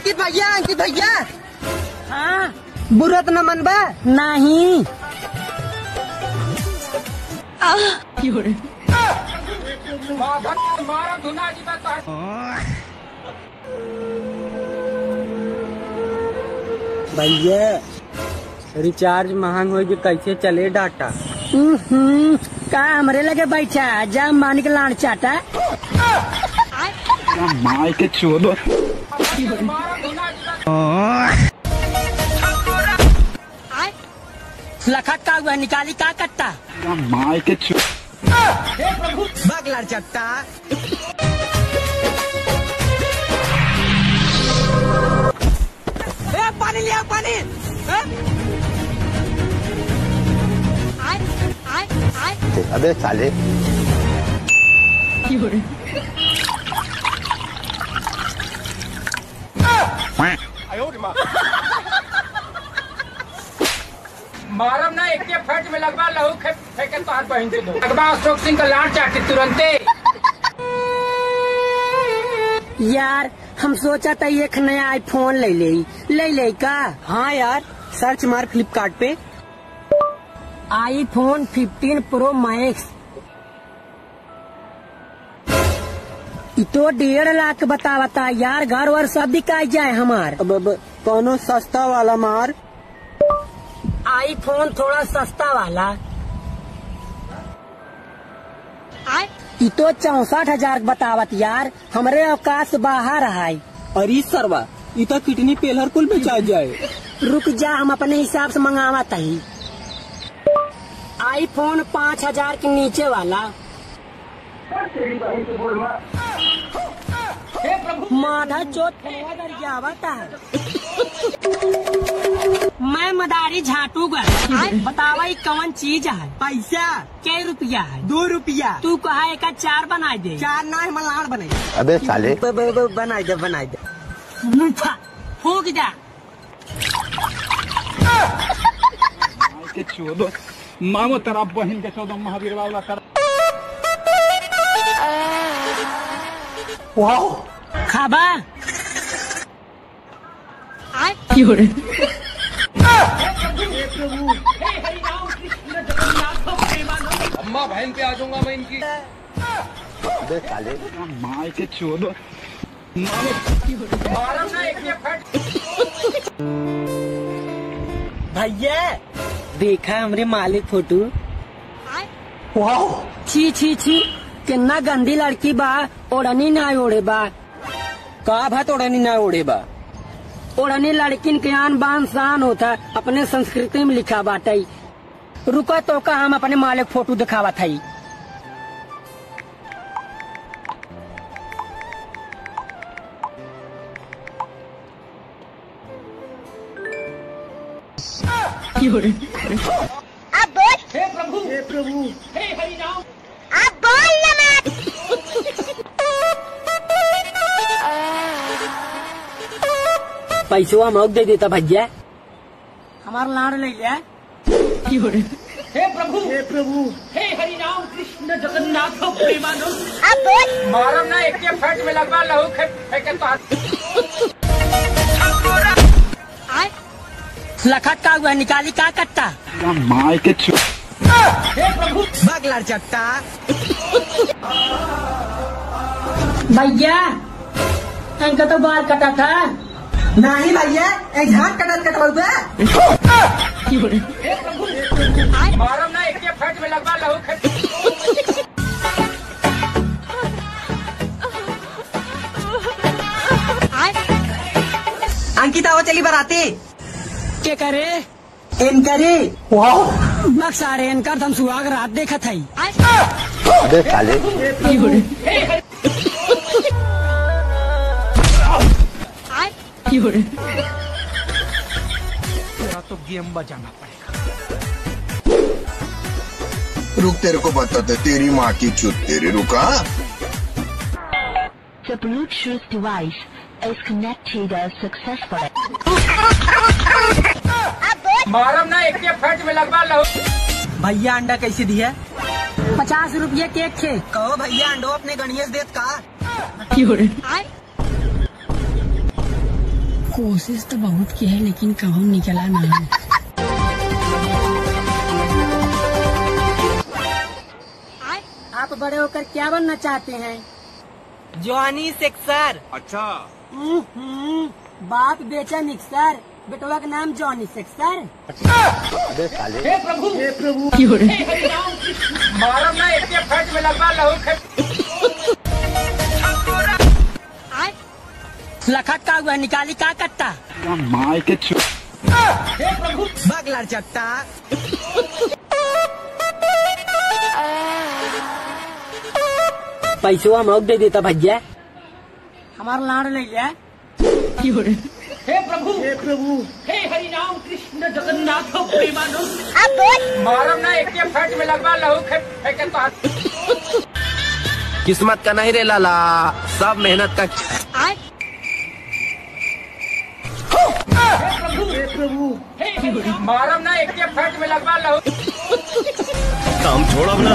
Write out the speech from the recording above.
अंकित भैया अंकित भैया? हाँ बुरत न मनबा। नहीं। भैया रिचार्ज महंग हो कैसे चले डाटा? हम्म, का हमरे लगे बैठा जा मान के लान चाटा। माई के चोदो लखत का हुआ निकाली का कट्टा माई के चो बगलर चट्टा पानी लिया पानी अबे साले मारम ना एक फट में लगवा लहू खे फेंके तो हाथ बहिन से दो। लगवा अशोक सिंह का लाड़ चाटी तुरंते। यार हम सोचा था एक नया आईफोन ले ले ले ले का? हाँ यार सर्च मार फ्लिपकार्ट पे। आईफोन 15 प्रो मैक्स तो डेढ़ लाख बता बता यार घर वर सब बिका जाए हमार। अब अब कोनो सस्ता वाला मार? आईफोन थोड़ा सस्ता वाला। इ तो चौसठ हज़ार बतावत यार हमरे अवकाश बाहर है अरे सरवा इ तो किडनी पेलर कुल बेचा जाए। रुक जा हम अपने हिसाब से मंगावत ही। आईफोन पाँच हज़ार के नीचे वाला। माधा चोट फुलवा कर जावत है। मैं मदारी झाटू गए बतावा कौन चीज़ है? पैसा के रुपया है? दो रुपया। तू कहा एक चार बना दे। चार ना है मलाड़ बने। अबे साले। ब- ब- ब- बनाई दे बनाई दे। फूक जा। चोदो। मामो तेरा बहन के चोदो महावीर खाबा। अम्मा बहन पे आ जाऊँगा मैं इनकी। अबे माई के चोदो मारम ना एक फट भैया देखा हमरे मालिक फ़ोटो? छी छी छी। कितना गंदी लड़की बा ओढ़नी ना ओढ़े बा। का भात ओढ़नी ना ओढ़े बा। ओढ़नी लड़किन के आन बान शान होता अपने संस्कृति में लिखा बाटे रुका तो का हम अपने मालिक फ़ोटो दिखावा था अब बोल। हे प्रभु। हे प्रभु। हे हरि राम अब बोल ना पैसवा हम दे देता भैया। हमारा लाड़ ले लिया हे प्रभु हे प्रभु। हे हरि राम कृष्ण जगन्नाथ प्रेमानंद मारम ना एक फट में लगवा लहू तो लखत का हुआ निकाली का कट्टा? माई के चो हे प्रभु। बगलर चट्टा। भैया इनका तो बाल कटा था। नहीं भैया एक झाट कटल कटवा हे प्रभु मारम ना एक फट में लगवा लहू अंकिता वो चली बराती। के करे इनकरी मक सारे इनका तो हम सुहाग रात देखा था अबे साले रुक तेरे को बताते तेरी माँ की चुत तेरी रुका? The Bluetooth device is connected successfully. मारम ना एक फट में लगवा लहू भैया अंडा कैसे दिया? पचास रुपये केक थे। कहो भैया अंडो अपने गणेश देत का? कोशिश तो बहुत की है लेकिन कहूँ निकला नहीं आप बड़े होकर क्या बनना चाहते हैं? जॉनी सेक्सर। अच्छा। बाप बेचा मिक्सर बेटवा का नाम जॉनी सेक्सर। अबे साले। मारम ना एक फट में लगवा लहू खे लखत का हुआ निकाली का कट्टा? माय के बगलर चट्टा पैसवा हम दे देता भैया। हमारा लाड़ ले लिया। हे प्रभु हे प्रभु। हे हरि राम कृष्ण जगन्नाथ प्रेमानंद मारम ना एक फट में लगवा लहू फेंके तो किस्मत का नहीं रे लाला सब मेहनत का मारम ना एक फट में लगवा लो। काम छोड़ो ना